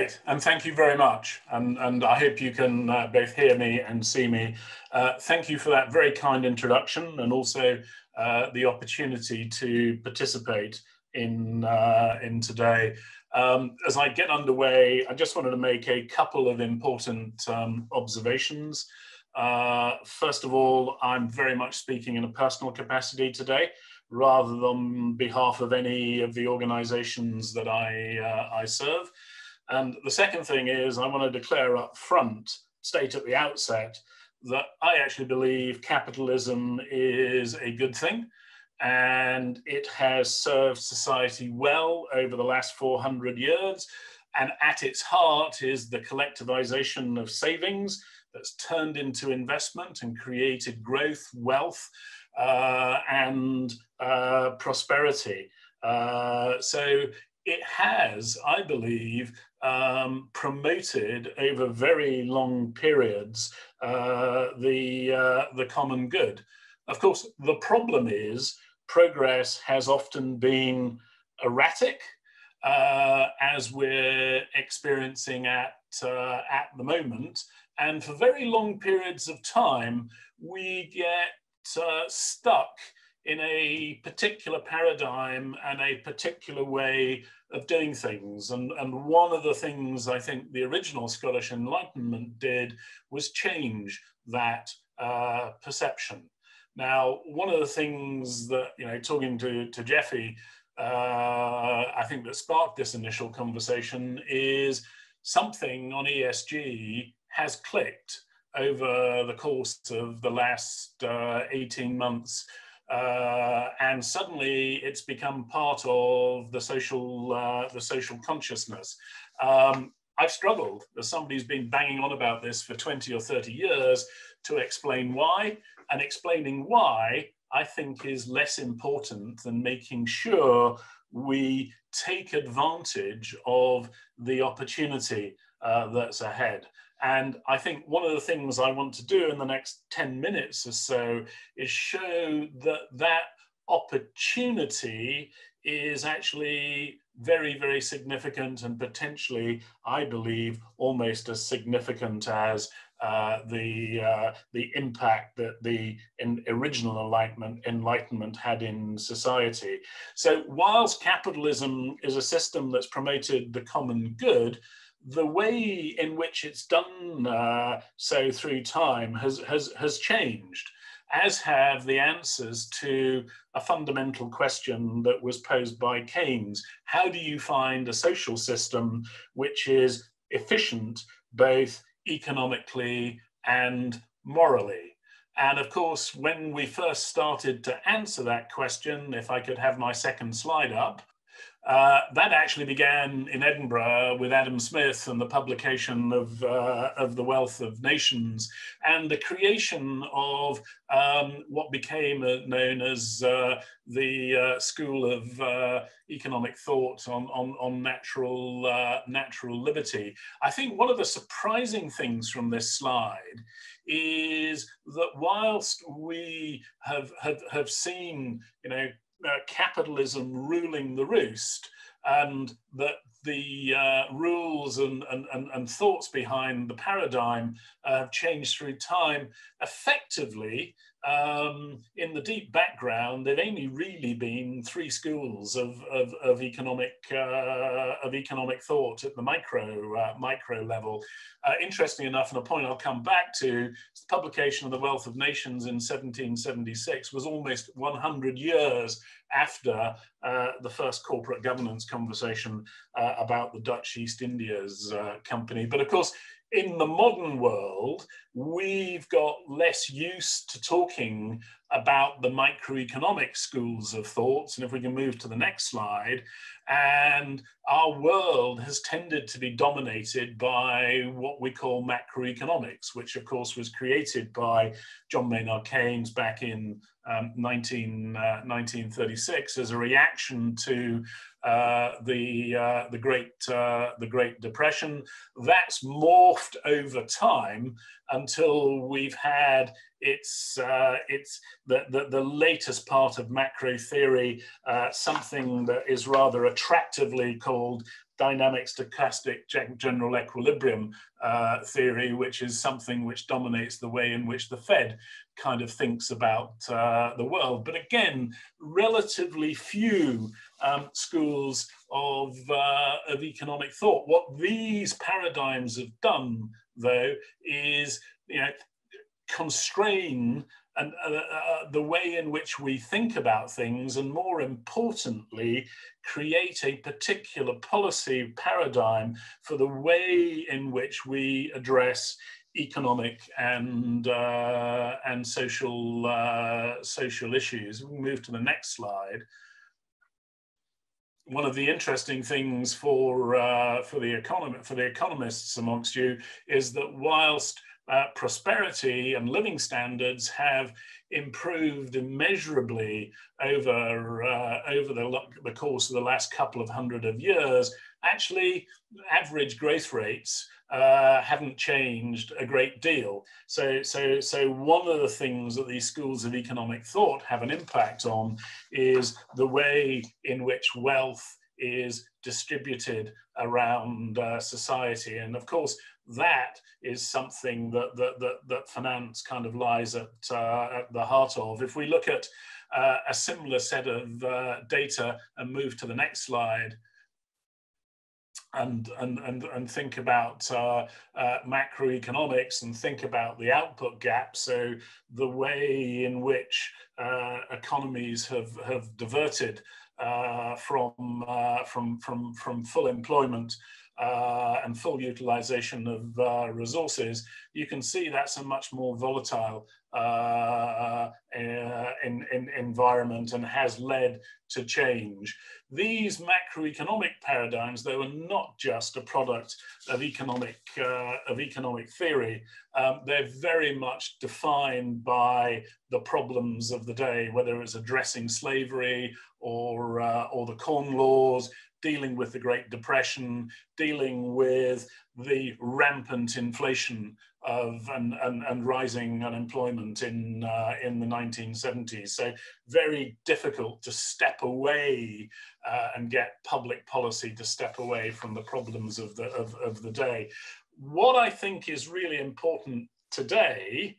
Great, and thank you very much. And, and I hope you can uh, both hear me and see me. Uh, thank you for that very kind introduction and also uh, the opportunity to participate in, uh, in today. Um, as I get underway, I just wanted to make a couple of important um, observations. Uh, first of all, I'm very much speaking in a personal capacity today rather than behalf of any of the organizations that I, uh, I serve. And the second thing is I want to declare up front, state at the outset, that I actually believe capitalism is a good thing and it has served society well over the last 400 years. And at its heart is the collectivization of savings that's turned into investment and created growth, wealth, uh, and uh, prosperity. Uh, so it has, I believe, um, promoted over very long periods uh, the, uh, the common good. Of course, the problem is progress has often been erratic, uh, as we're experiencing at, uh, at the moment. And for very long periods of time, we get uh, stuck in a particular paradigm and a particular way of doing things. And, and one of the things I think the original Scottish Enlightenment did was change that uh, perception. Now, one of the things that, you know, talking to, to GEFI, uh, I think that sparked this initial conversation is something on ESG has clicked over the course of the last uh, 18 months uh, and suddenly it's become part of the social uh, the social consciousness. Um, I've struggled as somebody who's been banging on about this for 20 or 30 years to explain why, and explaining why I think is less important than making sure we take advantage of the opportunity uh, that's ahead. And I think one of the things I want to do in the next 10 minutes or so is show that that opportunity is actually very, very significant and potentially, I believe, almost as significant as uh, the uh, the impact that the original enlightenment enlightenment had in society. So, whilst capitalism is a system that's promoted the common good, the way in which it's done uh, so through time has, has, has changed, as have the answers to a fundamental question that was posed by Keynes. How do you find a social system which is efficient both economically and morally? And of course, when we first started to answer that question, if I could have my second slide up, uh, that actually began in Edinburgh with Adam Smith and the publication of, uh, of The Wealth of Nations and the creation of um, what became uh, known as uh, the uh, School of uh, Economic Thought on, on, on natural, natural liberty. I think one of the surprising things from this slide is that whilst we have, have, have seen, you know, uh, capitalism ruling the roost and that the uh, rules and, and, and, thoughts behind the paradigm uh, have changed through time effectively um, in the deep background, there've only really been three schools of, of, of economic uh, of economic thought at the micro uh, micro level. Uh, interesting enough, and a point I'll come back to, the publication of the Wealth of Nations in 1776 was almost 100 years after uh, the first corporate governance conversation uh, about the Dutch East Indias uh, Company. But of course, in the modern world, we've got less used to talking about the microeconomic schools of thoughts. And if we can move to the next slide, and our world has tended to be dominated by what we call macroeconomics, which of course was created by John Maynard Keynes back in um, 19, uh, 1936 as a reaction to uh, the uh, the Great uh, the Great Depression. That's morphed over time until we've had its uh, its the, the, the latest part of macro theory, uh, something that is rather attractively called dynamic stochastic general equilibrium uh, theory, which is something which dominates the way in which the Fed kind of thinks about uh, the world. But again, relatively few um, schools of, uh, of economic thought. What these paradigms have done, though, is you know, constrain and uh, uh, the way in which we think about things, and more importantly, create a particular policy paradigm for the way in which we address economic and uh, and social uh, social issues. We'll move to the next slide. One of the interesting things for uh, for the economy for the economists amongst you is that whilst uh, prosperity and living standards have improved immeasurably over uh, over the, the course of the last couple of hundred of years. Actually, average growth rates uh, haven't changed a great deal. So, so, so one of the things that these schools of economic thought have an impact on is the way in which wealth is distributed around uh, society. And of course, that is something that, that, that, that finance kind of lies at, uh, at the heart of. If we look at uh, a similar set of uh, data and move to the next slide, and and and, and think about uh, uh, macroeconomics and think about the output gap. So the way in which economies have have diverted from uh, from from from full employment uh, and full utilization of uh, resources, you can see that's a much more volatile uh, in, in environment and has led to change. These macroeconomic paradigms, though, are not just a product of economic, uh, of economic theory. Um, they're very much defined by the problems of the day, whether it's addressing slavery or, uh, or the Corn Laws, dealing with the Great Depression, dealing with the rampant inflation of and, and, and rising unemployment in uh, in the 1970s. So very difficult to step away uh, and get public policy to step away from the problems of the of, of the day. What I think is really important today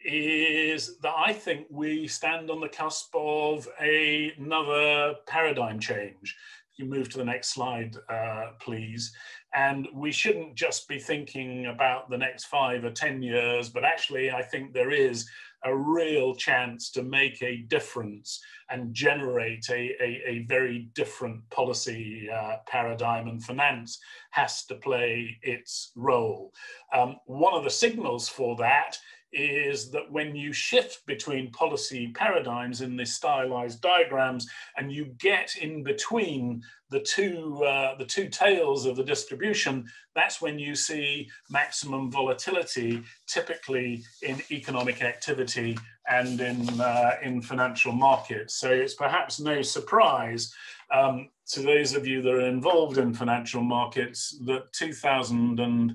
is that I think we stand on the cusp of a, another paradigm change you move to the next slide, uh, please. And we shouldn't just be thinking about the next five or 10 years, but actually, I think there is a real chance to make a difference and generate a, a, a very different policy uh, paradigm, and finance has to play its role. Um, one of the signals for that is that when you shift between policy paradigms in these stylized diagrams and you get in between the two, uh, the two tails of the distribution, that's when you see maximum volatility, typically in economic activity and in, uh, in financial markets. So it's perhaps no surprise um, to those of you that are involved in financial markets that 2000 and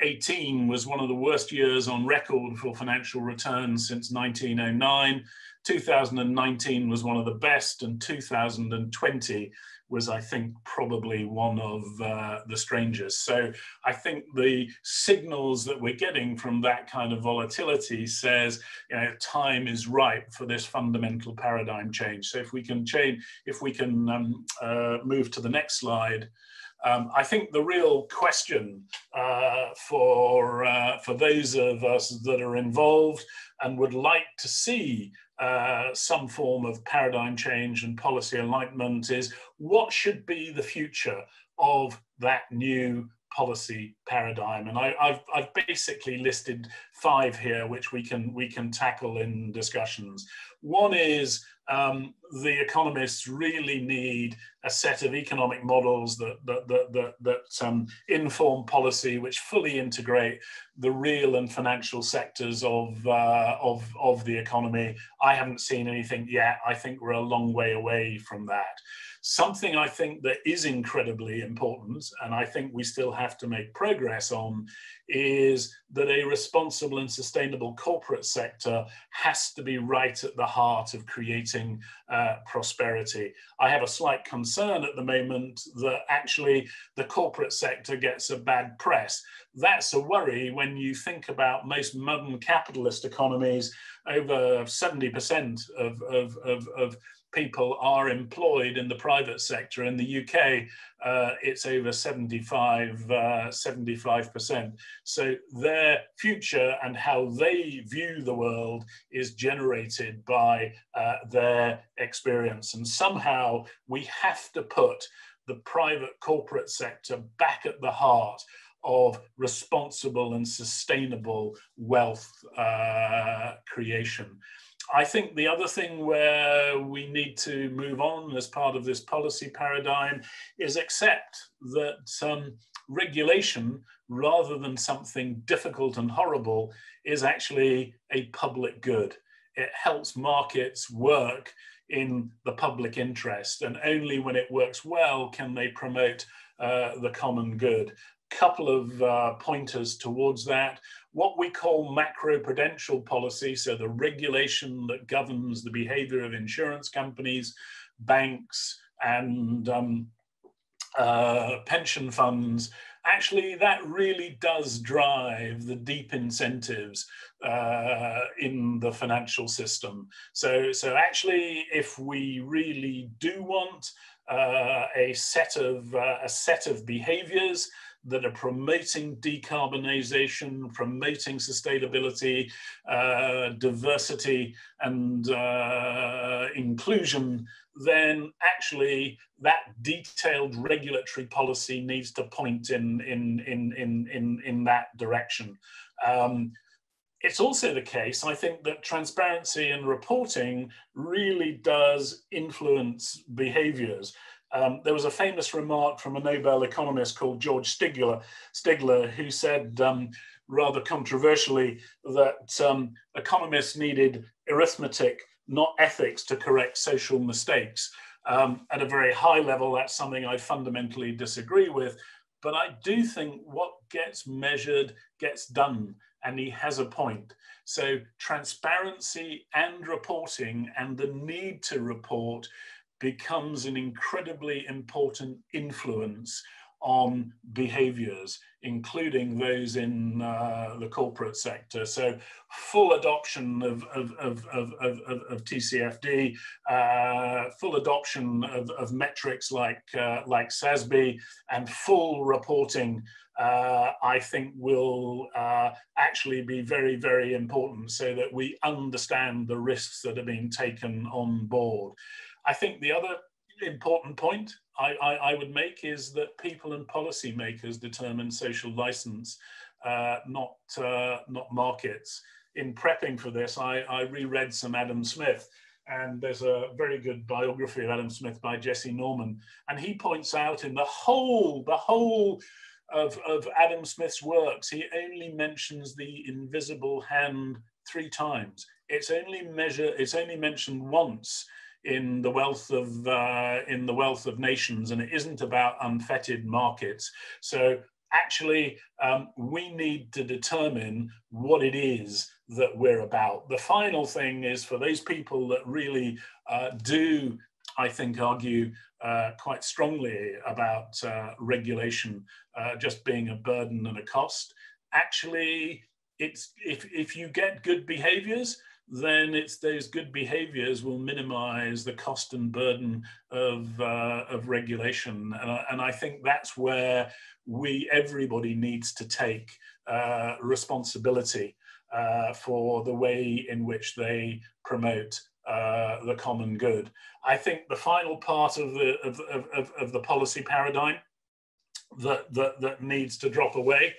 18 was one of the worst years on record for financial returns since 1909. 2019 was one of the best, and 2020 was, I think, probably one of uh, the strangest. So I think the signals that we're getting from that kind of volatility says, you know, time is ripe for this fundamental paradigm change. So if we can change, if we can um, uh, move to the next slide. Um, I think the real question uh, for, uh, for those of us that are involved and would like to see uh, some form of paradigm change and policy enlightenment is what should be the future of that new policy paradigm? And I, have I've basically listed five here which we can we can tackle in discussions. One is um, the economists really need a set of economic models that that that that, that um, inform policy, which fully integrate the real and financial sectors of uh, of of the economy. I haven't seen anything yet. I think we're a long way away from that. Something I think that is incredibly important, and I think we still have to make progress on, is that a responsible and sustainable corporate sector has to be right at the heart of creating uh, prosperity. I have a slight concern at the moment that actually the corporate sector gets a bad press. That's a worry when you think about most modern capitalist economies, over 70% of, of, of, of people are employed in the private sector. In the UK, uh, it's over 75, uh, 75%. So their future and how they view the world is generated by uh, their experience. And somehow we have to put the private corporate sector back at the heart of responsible and sustainable wealth uh, creation. I think the other thing where we need to move on as part of this policy paradigm is accept that um, regulation, rather than something difficult and horrible, is actually a public good. It helps markets work in the public interest, and only when it works well can they promote uh, the common good A couple of uh, pointers towards that. What we call macroprudential policy, so the regulation that governs the behavior of insurance companies, banks, and um, uh, pension funds, actually that really does drive the deep incentives uh, in the financial system. So, so actually, if we really do want uh, a set of uh, a set of behaviors that are promoting decarbonisation, promoting sustainability, uh, diversity, and uh, inclusion, then actually that detailed regulatory policy needs to point in, in, in, in, in, in that direction. Um, it's also the case, I think, that transparency and reporting really does influence behaviors. Um, there was a famous remark from a Nobel economist called George Stigler, Stigler who said um, rather controversially that um, economists needed arithmetic, not ethics, to correct social mistakes. Um, at a very high level, that's something I fundamentally disagree with. But I do think what gets measured gets done, and he has a point. So, transparency and reporting and the need to report becomes an incredibly important influence on behaviors, including those in uh, the corporate sector. So full adoption of, of, of, of, of, of TCFD, uh, full adoption of, of metrics like, uh, like SASB, and full reporting uh, I think will uh, actually be very, very important so that we understand the risks that are being taken on board. I think the other important point I, I, I would make is that people and policymakers determine social license, uh, not, uh, not markets. In prepping for this, I, I reread some Adam Smith, and there's a very good biography of Adam Smith by Jesse Norman, and he points out in the whole, the whole of, of Adam Smith's works, he only mentions the invisible hand three times. It's only measure, it's only mentioned once in the wealth of uh, in the wealth of nations, and it isn't about unfettered markets. So actually, um, we need to determine what it is that we're about. The final thing is for those people that really uh, do, I think, argue uh, quite strongly about uh, regulation uh, just being a burden and a cost. Actually, it's if if you get good behaviors then it's those good behaviors will minimize the cost and burden of, uh, of regulation. And I, and I, think that's where we, everybody needs to take uh, responsibility uh, for the way in which they promote uh, the common good. I think the final part of the, of, of, of the policy paradigm that, that, that needs to drop away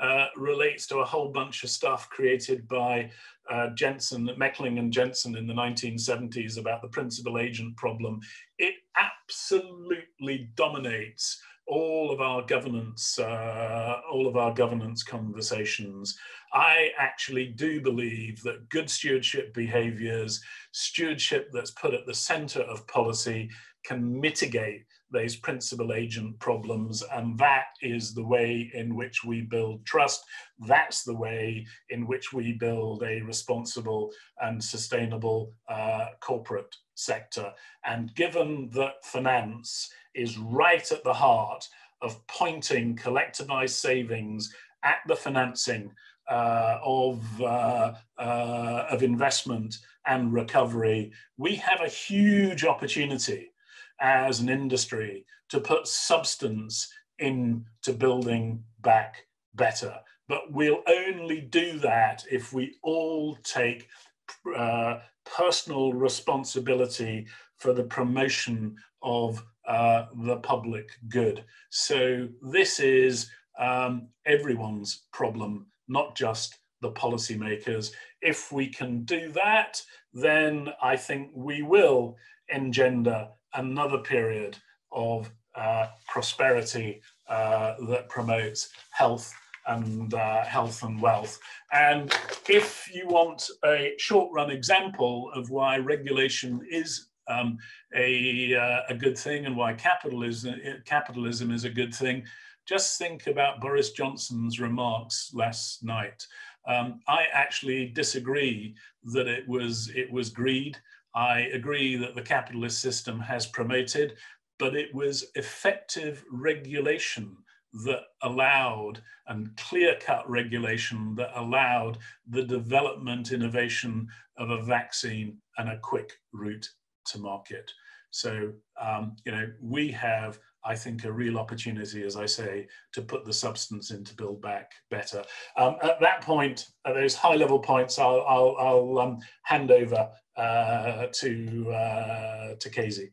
uh, relates to a whole bunch of stuff created by uh, Jensen, Meckling and Jensen in the 1970s about the principal agent problem. It absolutely dominates all of our governance, uh, all of our governance conversations. I actually do believe that good stewardship behaviors, stewardship that's put at the center of policy, can mitigate those principal agent problems. And that is the way in which we build trust. That's the way in which we build a responsible and sustainable uh, corporate sector. And given that finance is right at the heart of pointing collectivized savings at the financing uh, of, uh, uh, of investment and recovery, we have a huge opportunity as an industry to put substance into building back better. But we'll only do that if we all take uh, personal responsibility for the promotion of uh, the public good. So this is um, everyone's problem, not just the policymakers. If we can do that, then I think we will engender another period of uh, prosperity uh, that promotes health and uh, health and wealth. And if you want a short run example of why regulation is um, a, uh, a good thing and why capitalism, capitalism is a good thing, just think about Boris Johnson's remarks last night. Um, I actually disagree that it was, it was greed. I agree that the capitalist system has promoted, but it was effective regulation that allowed and clear cut regulation that allowed the development innovation of a vaccine and a quick route to market. So, um, you know, we have, I think, a real opportunity, as I say, to put the substance in to build back better. Um, at that point, at those high level points, I'll, I'll, I'll um, hand over uh, to, uh, to Kaisie.